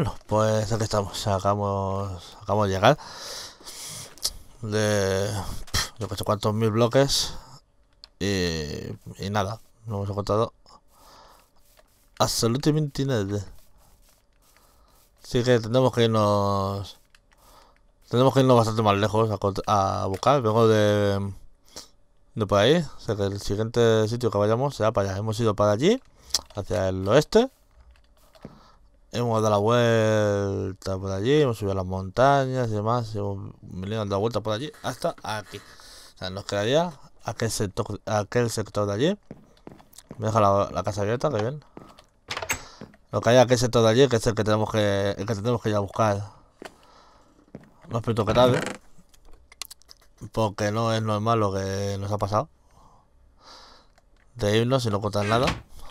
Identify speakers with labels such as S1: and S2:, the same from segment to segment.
S1: Bueno, pues aquí estamos. Acabamos de llegar. De. Yo que sé cuántos mil bloques. Y, y nada, no hemos encontrado absolutamente nada. Así que tenemos que irnos. Tenemos que irnos bastante más lejos a, a buscar. Vengo de. De por ahí. O sea que el siguiente sitio que vayamos será para allá. Hemos ido para allí, hacia el oeste. Hemos dado la vuelta por allí, hemos subido las montañas y demás. Hemos venido dando la vuelta por allí hasta aquí. O sea, nos quedaría aquel sector, aquel sector de allí. Me deja la, la casa abierta, que bien. Lo que hay aquel sector de allí, que es el que tenemos que, el que tenemos que ir a buscar. No espero que tarde. Porque no es normal lo que nos ha pasado. De irnos y no contar nada.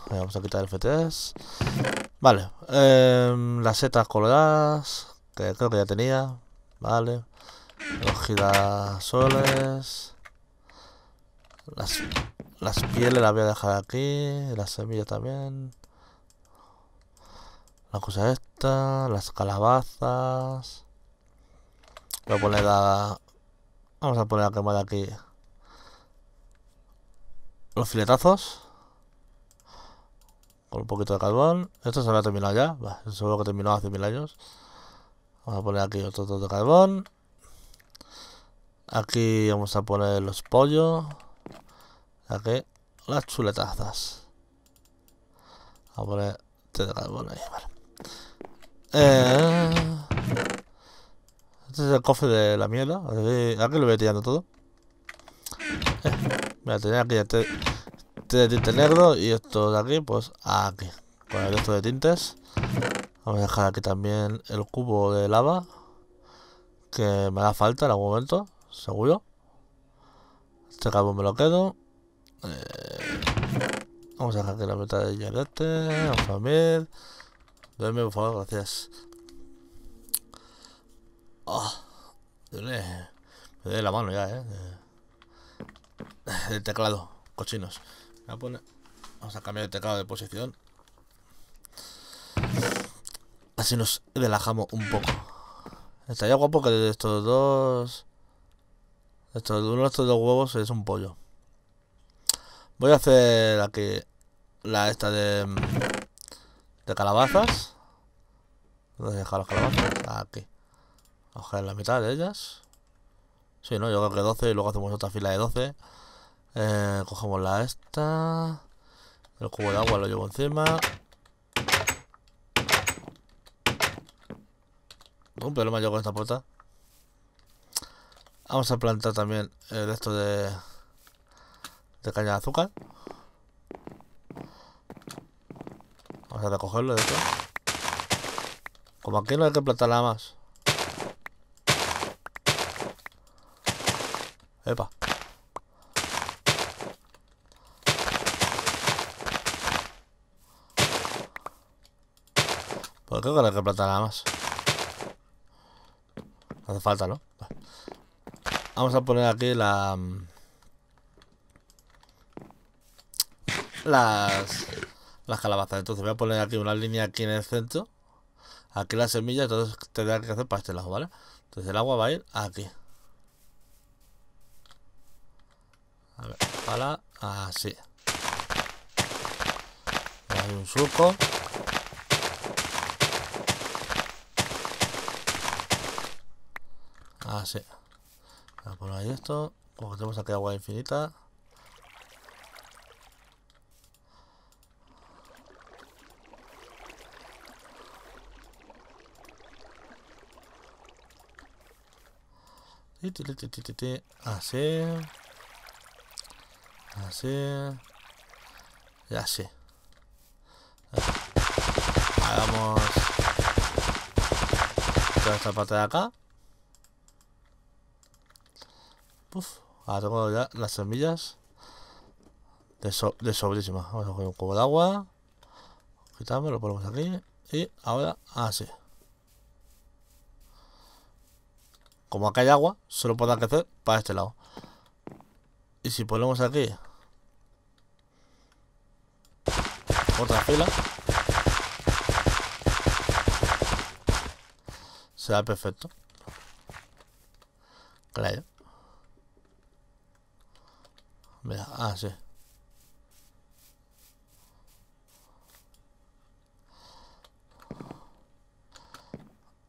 S1: Vamos a quitar el F3. Vale. Eh, las setas coloradas. Que creo que ya tenía. Vale. Los girasoles. Las, las pieles las voy a dejar aquí. Las semillas también. La cosa esta. Las calabazas. Voy a poner a... Vamos a poner a quemar aquí. Los filetazos. Con un poquito de carbón. Esto se había terminado ya. Bah, seguro que terminó hace mil años. Vamos a poner aquí otro trozo de carbón. Aquí vamos a poner los pollos. Aquí las chuletazas. Vamos a poner té de carbón. Eh, este es el cofre de la mierda. Aquí, lo voy tirando todo. Eh, mira, tenía aquí este, este de tinte negro y esto de aquí, pues aquí. Con el resto de tintes. Vamos a dejar aquí también el cubo de lava. Que me da falta en algún momento, seguro. Este carbón me lo quedo. Eh, vamos a dejar aquí la mitad de este. Vamos a ver. Duerme, por favor, gracias. Oh, me duele la mano ya, eh. El teclado, cochinos. Voy a poner... Vamos a cambiar el teclado de posición. Así nos relajamos un poco. Estaría guapo que de estos dos... Estos, uno de estos dos huevos es un pollo. Voy a hacer aquí la esta de... De calabazas. ¿Dónde dejar las calabazas? Aquí. Coger la mitad de ellas. Sí, ¿no? Yo creo que 12 y luego hacemos otra fila de 12. Eh, cogemos la esta. El cubo de agua lo llevo encima. Un problema yo con esta puerta. Vamos a plantar también el esto de, de caña de azúcar. Vamos a recogerlo de esto. Como aquí no hay que plantar nada más. Epa. Creo que hay que plantar nada más. Hace falta, ¿no? Vamos a poner aquí la... Las... Las calabazas. Entonces voy a poner aquí una línea aquí en el centro. Aquí las semillas, entonces tendrá que hacer para este lado, ¿vale? Entonces el agua va a ir aquí. A ver, para así. Hay un surco. Así. Voy a poner ahí esto. Como tenemos aquí agua infinita. Así. Así. Y así. Hagamos toda esta parte de acá. Uf, ahora tengo ya las semillas de, de sobrísima. Vamos a coger un cubo de agua. Quitamos, lo ponemos aquí. Y ahora así. Como acá hay agua, solo podrá crecer para este lado. Y si ponemos aquí otra fila. será perfecto. Claro. Mira, ah, sí.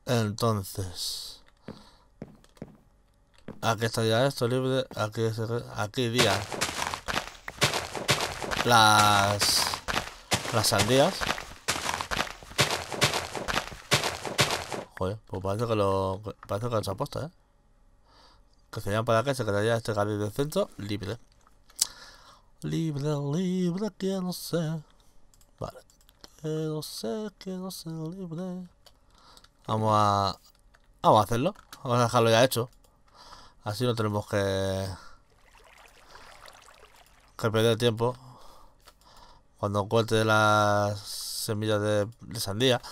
S1: Entonces, aquí estaría esto libre, aquí, aquí iría las, las sandías. Joder, pues parece que lo parece que lo han puesto, ¿eh? Que serían para que se quedaría este carril del centro libre. Libre, libre, quiero ser. Vale. Quiero ser, quiero ser libre. Vamos a... Vamos a hacerlo. Vamos a dejarlo ya hecho. Así no tenemos que... Que perder tiempo. Cuando corte las semillas de, sandía.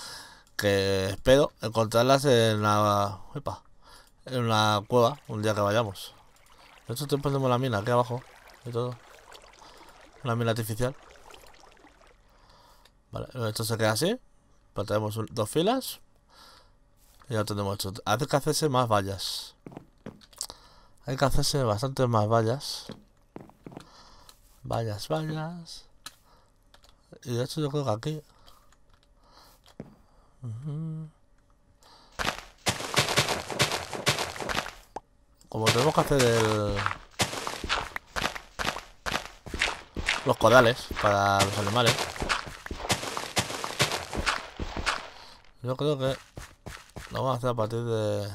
S1: Que espero encontrarlas en la... en una cueva un día que vayamos. De hecho, tenemos la mina aquí abajo. Y todo. Una mina artificial. Vale, esto se queda así. Pues tenemos dos filas. Ya tenemos hecho. Hay que hacerse más vallas. Hay que hacerse bastante más vallas. Vallas, vallas. Y de hecho yo creo que aquí... Como tenemos que hacer el... Los codales para los animales. Yo creo que lo vamos a hacer a partir de...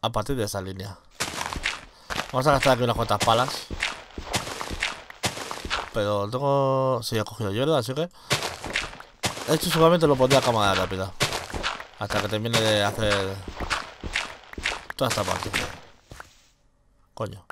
S1: A partir de esa línea. Vamos a gastar aquí unas cuantas palas. Pero tengo... Sí, he cogido hierro, así que... Esto seguramente lo pondré a cámara rápida. Hasta que termine de hacer... Toda esta parte. Coño.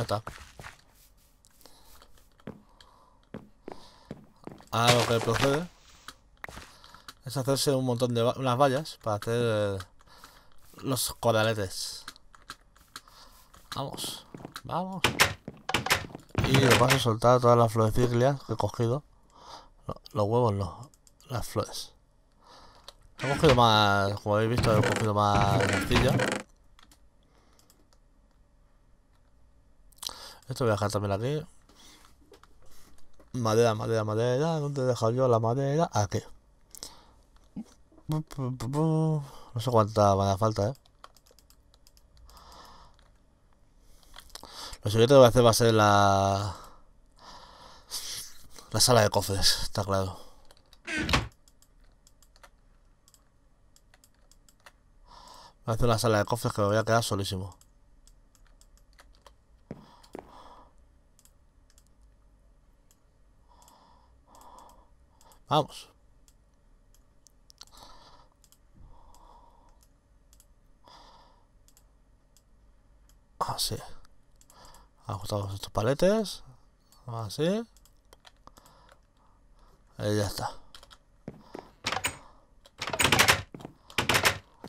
S1: Está. Ahora lo que procede es hacerse un montón de unas vallas para hacer los coraletes. Vamos, vamos. Y lo paso a soltar todas las florecillas que he cogido. los huevos no, las flores. He cogido más, como habéis visto, he cogido más sencilla. Esto voy a dejar también aquí. Madera, madera, madera. ¿Dónde he dejado yo la madera? Aquí. No sé cuánta me falta, ¿eh? Lo siguiente que voy a hacer va a ser la... La sala de cofres, está claro. Voy a hacer la sala de cofres que me voy a quedar solísimo. Vamos. Así. Ajustamos estos paletes. Así. Ahí ya está.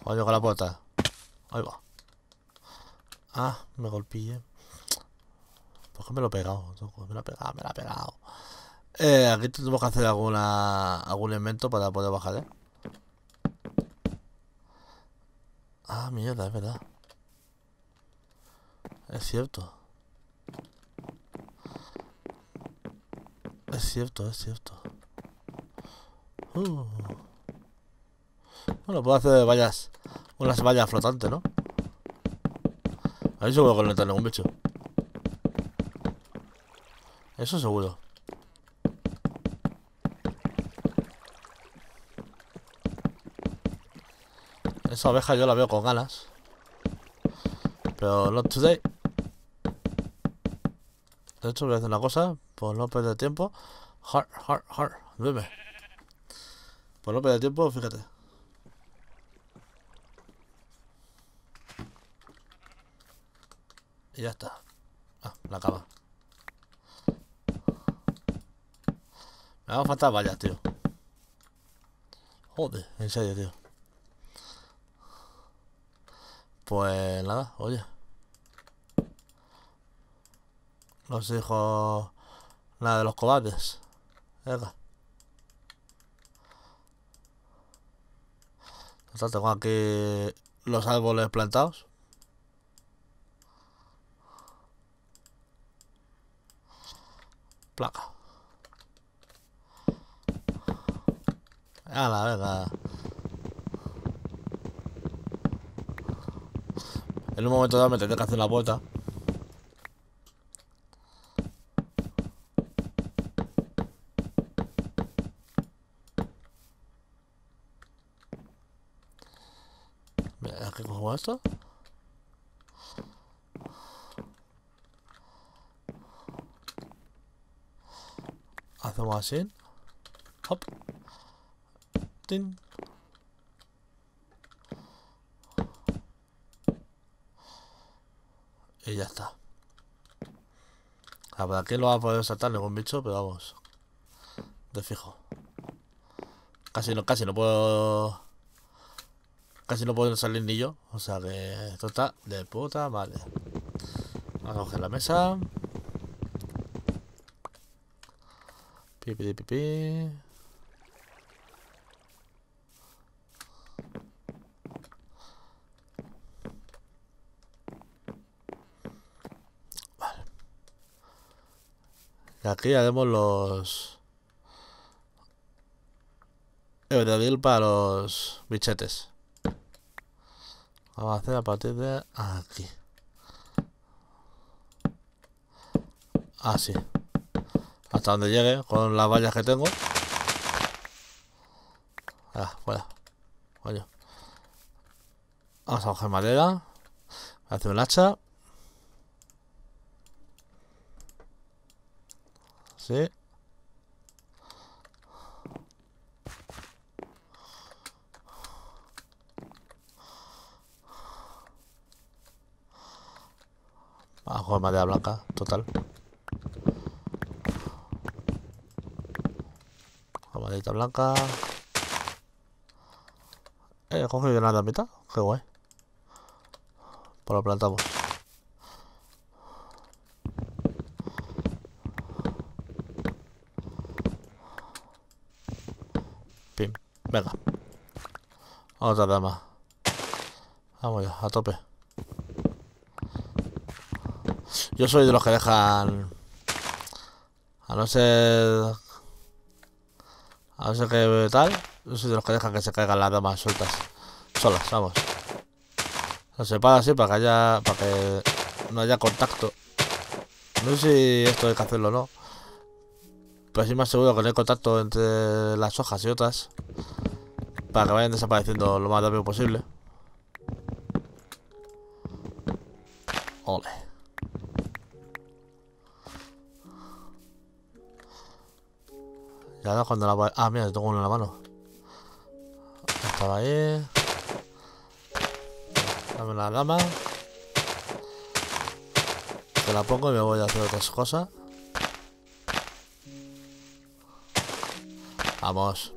S1: Voy con la puerta. Ahí va. Ah, me golpeé. ¿Por qué me lo he pegado? Me lo he pegado, me lo he pegado. Eh, aquí tenemos que hacer alguna algún elemento para poder bajar, ¿eh? Ah, mierda, es verdad. Es cierto. Es cierto, es cierto. Uh. Bueno, puedo hacer vallas. Unas vallas flotantes, ¿no? Ahí seguro que no entra ningún bicho. Eso seguro. Esa oveja yo la veo con ganas. Pero not today. De hecho, voy a hacer una cosa. Por no perder tiempo. Hard, hard, hard. Duerme. Por no perder tiempo, fíjate. Y ya está. Ah, la cama. Me van a faltar vallas, tío. Joder, en serio, tío. Pues nada, oye. No se dijo nada de los cobardes. Venga. tengo aquí los árboles plantados. Placa. la venga. En un momento dado me tendré que hacer la puerta. Mira, ¿qué cojo esto? Hacemos así. Hop. Tin. Y ya está. A ver, aquí lo va a poder saltar ningún bicho, pero vamos. De fijo. Casi no, casi no puedo. Casi no puedo salir ni yo. O sea que esto está de puta vale. Vamos a coger la mesa. Pipi, pipi. Aquí haremos los... El para los bichetes. Vamos a hacer a partir de aquí. Así. Hasta donde llegue con las vallas que tengo. Ah, fuera. Vamos a coger madera. Hacer un hacha. Sí. Bajo de madera blanca, total. Maderita blanca. Eh, coge nada a mitad. Qué guay. Pues lo plantamos. Venga. Otra dama. Vamos ya, a tope. Yo soy de los que dejan... A no ser... A no ser que tal... Yo soy de los que dejan que se caigan las damas sueltas. Solas, vamos. Se separa así para que haya... Para que no haya contacto. No sé si esto hay que hacerlo o no. Pero sí más seguro que no hay contacto entre las hojas y otras para que vayan desapareciendo lo más rápido posible. Ole. Ya no cuando la Ah, mira, tengo uno en la mano. Estaba ahí. Dame la dama. Te la pongo y me voy a hacer otras cosas. Vamos.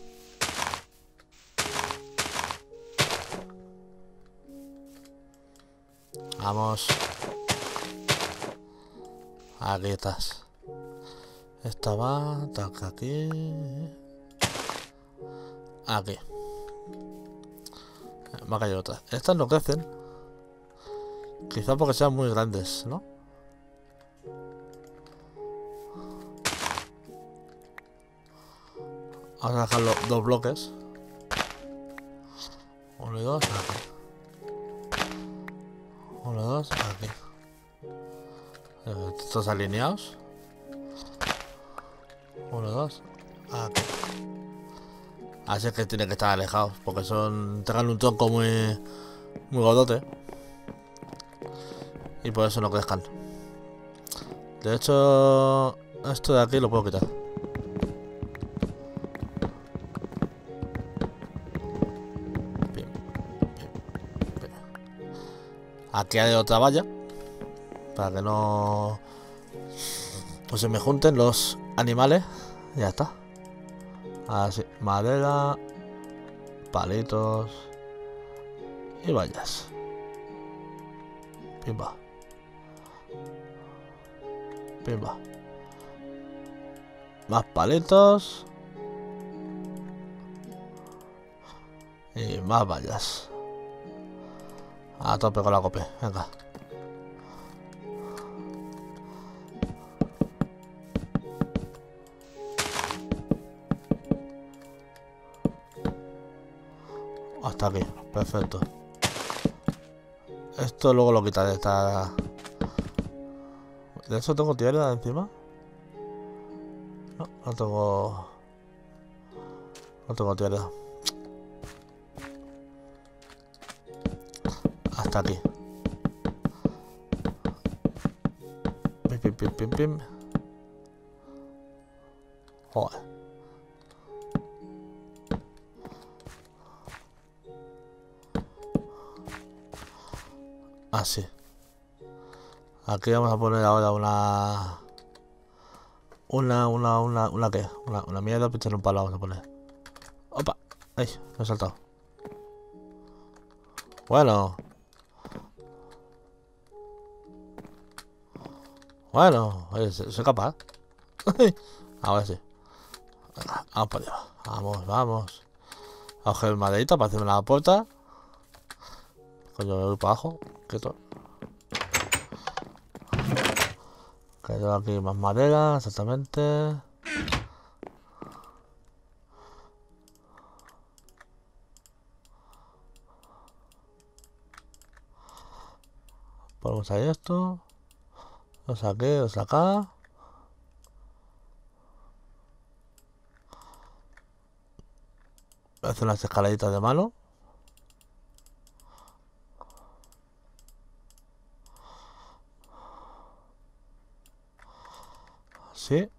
S1: Vamos. Aquí estás. Esta va, taca aquí. Aquí. Me ha caído otra. Estas no crecen. Quizá porque sean muy grandes, ¿no? Vamos a dejar los dos bloques. Uno y dos. Aquí. Estos alineados. Uno, dos, aquí. Así que tiene que estar alejados, porque son. tengan un tronco muy. muy godote. Y por eso no crezcan. De hecho, esto de aquí lo puedo quitar. Hay otra valla. Para que no. Pues se me junten los animales. Ya está. Así. Madera. Palitos. Y vallas. Pimba. Pimba. Más palitos. Y más vallas. A tope con la cope. Venga. Hasta aquí. Perfecto. Esto luego lo quitaré. Esta... ¿De eso tengo tierra encima? No, no tengo... No tengo tierra. Aquí. Pim, pim, pim, pim, pim. Joder. Así. Aquí vamos a poner ahora una... Una, una, una, una qué? Una, una mierda, pinchar un palo vamos a poner. ¡Opa! ¡Ay! Me he saltado. Bueno. Bueno, soy capaz. Ahora sí. Vamos para arriba. Vamos, vamos. A coger maderita para hacerme la puerta. Coño, para abajo. Quieto. Quedó aquí más madera, exactamente. Ponemos ahí esto. Saqué, lo saca. Hace unas escaladitas de mano. Sí.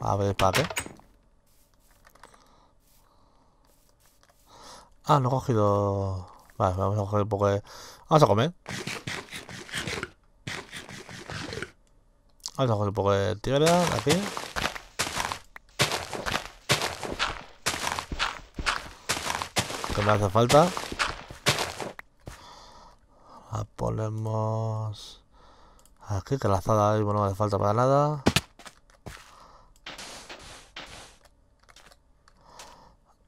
S1: A ver, ¿para qué? Ah, no he cogido... Vamos a coger un poco de... Vamos a comer. Vamos a coger un poco de tierra aquí. Que me hace falta. La ponemos... Aquí, que la azada ahí no hace falta para nada.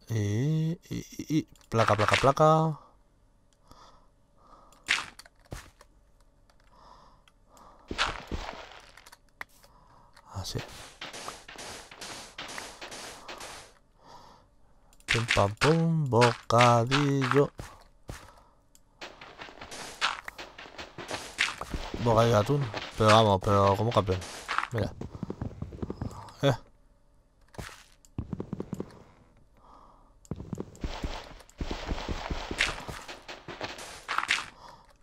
S1: Y, y placa, placa, placa. Así. Pim pam pum, bocadillo. Bocadillo de atún. Pero vamos, pero como campeón. Mira. Eh.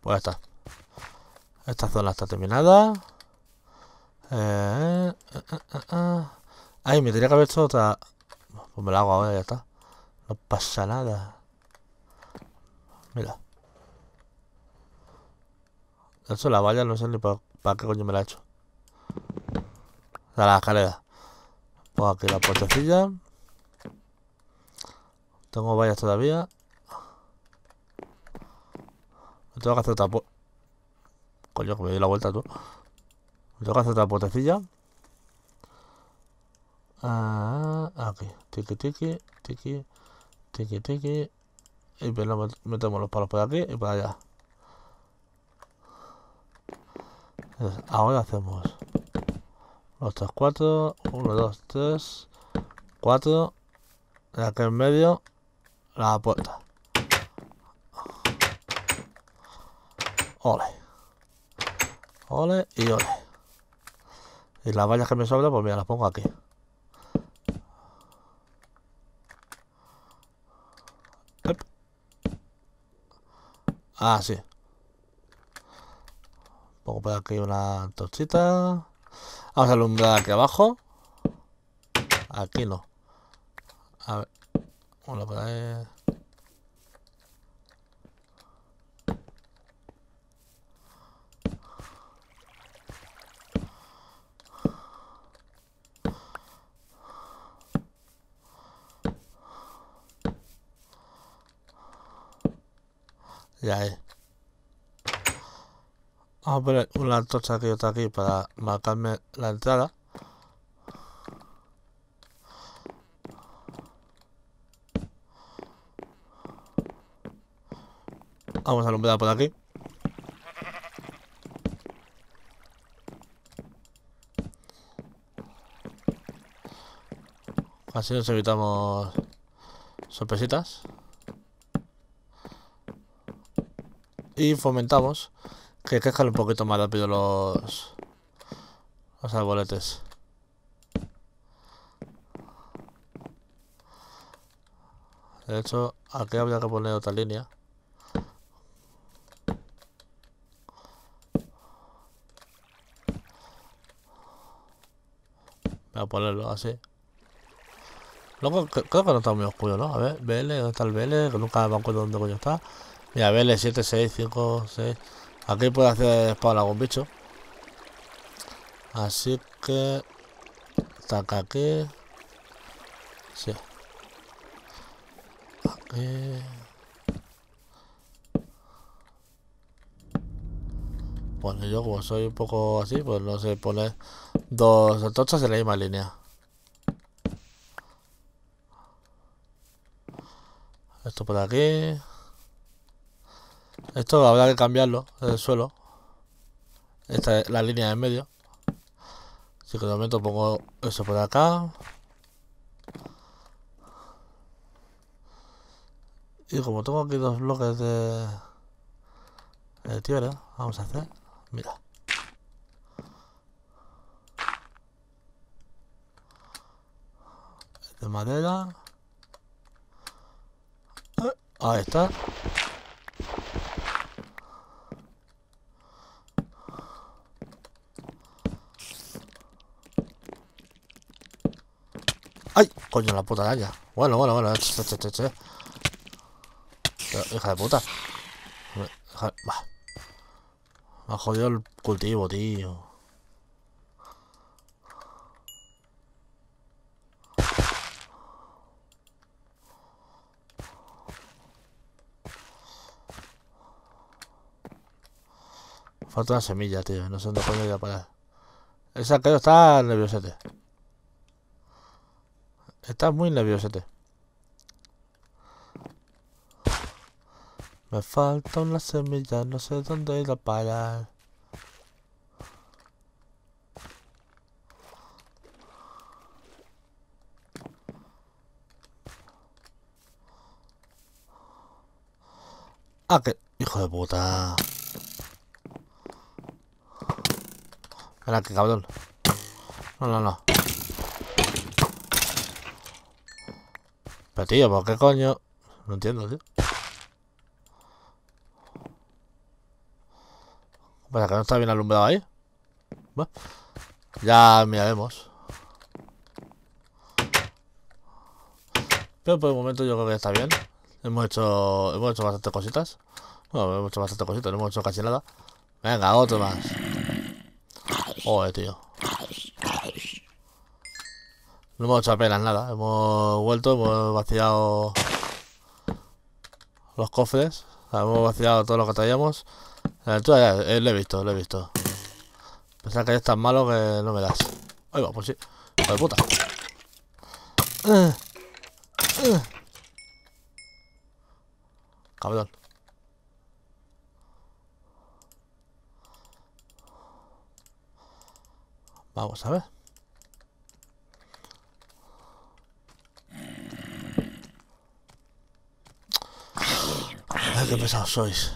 S1: Pues ya está. Esta zona está terminada. Eh, eh, eh, eh. Ay, me tenía que haber hecho otra. Pues me la hago ahora, ya está. Pasa nada. Mira. De hecho, la valla no sé ni para, para qué coño me la he hecho. A la escalera. Pues aquí la puertecilla. Tengo vallas todavía. Me tengo que hacer otra pu- Coño, que me doy la vuelta tú. Me tengo que hacer otra puertecilla. Ah, aquí. Tiki, tiki, tiki, Tiki, tiki. Y metemos los palos por aquí y por allá. ahora hacemos los 3, 4, 1, 2, 3, 4, y aquí en medio la puerta. Ole. Ole y ole. Y las vallas que me sobran, pues mira, las pongo aquí. Ah, sí. Pongo por aquí una torchita. Vamos a alumbrar aquí abajo. Aquí no. A ver. Bueno, por ahí. Ya es. Vamos a poner una antorcha que otra aquí para marcarme la entrada. Vamos a alumbrar por aquí. Así nos evitamos sorpresitas. Y fomentamos que crezcan un poquito más rápido los, los arboletes. De hecho, aquí habría que poner otra línea. Voy a ponerlo así. Luego, creo que no está muy oscuro, ¿no? A ver, BL, ¿dónde está el BL? Que nunca me acuerdo dónde coño está. Mira, BL 7, 6, 5, 6. Aquí puede hacer spawn algún bicho. Así que... Taca aquí. Sí. Aquí. Bueno, yo como soy un poco así, pues no sé, poner dos antorchas en la misma línea. Esto por aquí. Esto habrá que cambiarlo, el suelo. Esta es la línea en medio. Así que de momento pongo eso por acá. Y como tengo aquí dos bloques de, de tierra, vamos a hacer, mira. De madera. Ahí está. ¡Ay! Coño, la puta araña. Bueno, bueno, bueno. Che, che, Hija de puta. Me ha jodido el cultivo, tío. Falta una semilla, tío. No sé dónde coño ir a parar. Esa que está nerviosete. Estás muy nerviosete. Me falta una semilla, no sé dónde ir a parar. Ah, que hijo de puta. Mira, que cabrón. No, no, no. Pero tío, ¿por qué coño? No entiendo, tío. Para que no está bien alumbrado ahí. Bueno, ya miraremos. Pero por el momento yo creo que está bien. Hemos hecho, hemos hecho bastantes cositas. Bueno, hemos hecho bastantes cositas, no hemos hecho casi nada. Venga, otro más. Joder, tío. No hemos hecho apenas nada. Hemos vuelto, hemos vaciado los cofres. hemos vaciado todo lo que traíamos. La altura ya, eh, lo he visto, lo he visto. Pensaba que es tan malo que no me das. Ahí va, pues sí. Hijo de puta. cabrón. Vamos a ver. Ay, qué pesados sois.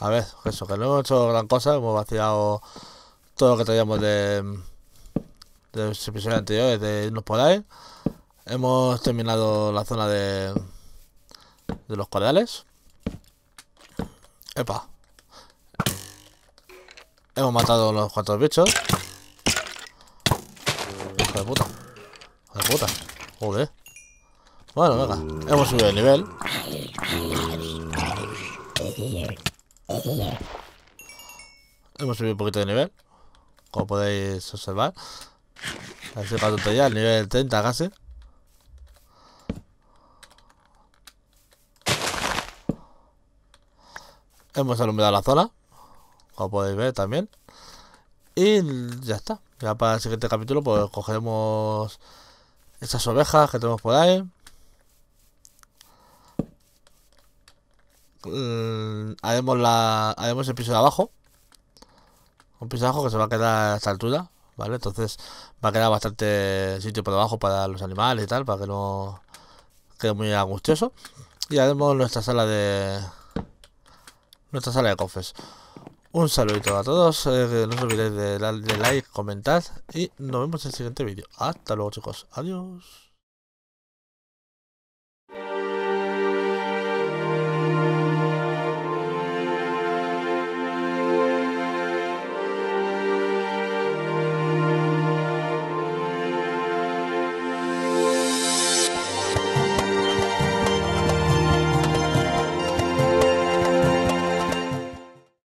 S1: A ver, eso, que no hemos hecho gran cosa, hemos vaciado todo lo que traíamos de, de los episodios anteriores de irnos por ahí. Hemos terminado la zona de, de los corales. Epa. Hemos matado los cuatro bichos. Hijo de puta. Hijo de puta. Joder. Bueno, venga. Hemos subido de nivel. Hemos subido un poquito de nivel. Como podéis observar. Así para tontería, el nivel 30 casi. Hemos alumbrado la zona. Como podéis ver también. Y ya está. Ya para el siguiente capítulo pues cogeremos esas ovejas que tenemos por ahí. Mm, haremos la haremos el piso de abajo un piso de abajo que se va a quedar a esta altura vale entonces va a quedar bastante sitio por debajo para los animales y tal para que no quede muy angustioso y haremos nuestra sala de nuestra sala de cofres un saludito a todos eh, no os olvidéis de darle like comentar y nos vemos en el siguiente vídeo. Hasta luego chicos. Adiós